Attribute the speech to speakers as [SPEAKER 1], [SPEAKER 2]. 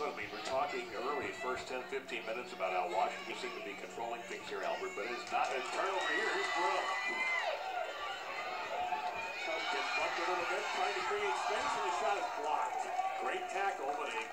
[SPEAKER 1] So we were talking early, first 10, 15 minutes about how Washington seemed to be controlling things here, Albert, but it's not a turnover here. Here's Grill. Gets bumped a little bit, trying to create space, and the shot is blocked. Great tackle, but a